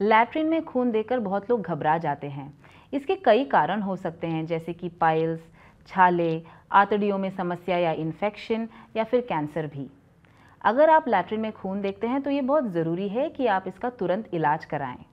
Latrine में खून देकर बहुत लोग घबरा जाते हैं। इसके कई कारण हो सकते हैं, जैसे कि पाइल्स, छाले, आतड़ियों में समस्या या इन्फेक्शन, या फिर कैंसर भी। अगर आप लैट्रिन में खून देखते हैं तो ये बहुत ज़रूरी है कि आप इसका तुरंत इलाज कराएँ।